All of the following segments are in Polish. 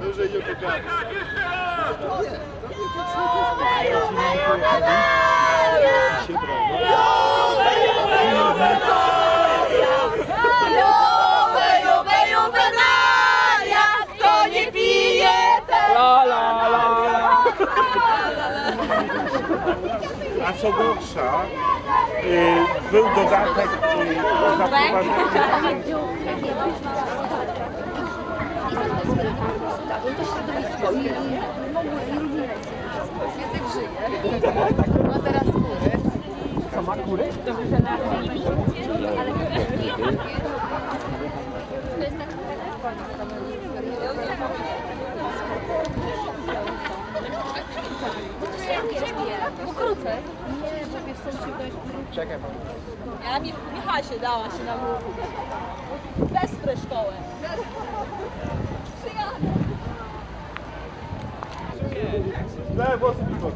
Wyżej nie pokażę. A co gorsza, y, był dodatek y, zaprowadzony. Co ma kury? Czekaj pan. Ja mi Michasie dała się na głowę. Wesprę szkołę. Daj włosy piwo.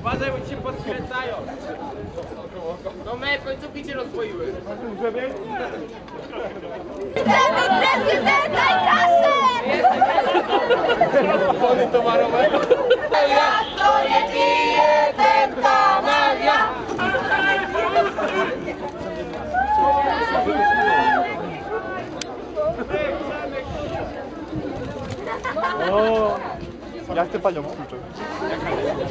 Uważaj, bo ci się podświetlają. No me końcówki cię rozwoiły. Na tym grzebień? Prezydent, daj kasę! Opony towarowe. O, ja chcę panią kluczem. Dziękujemy!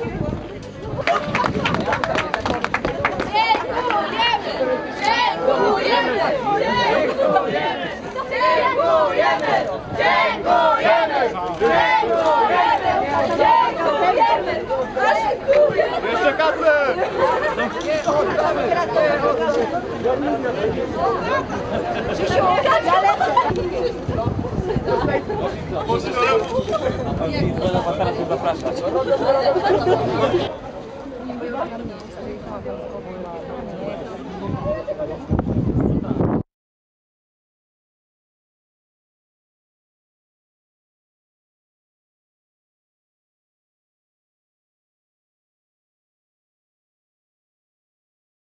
Dziękujemy! Dziękujemy! Dziękujemy! Dziękujemy! Dziękujemy! Dziękujemy! Jeszcze kasę! Teraz się zapraszać.